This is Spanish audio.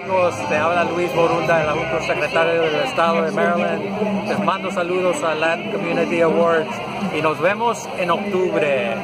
Amigos, te habla Luis Borunda, el adjunto secretario del Estado de Maryland. Les mando saludos a Latin Community Awards y nos vemos en octubre.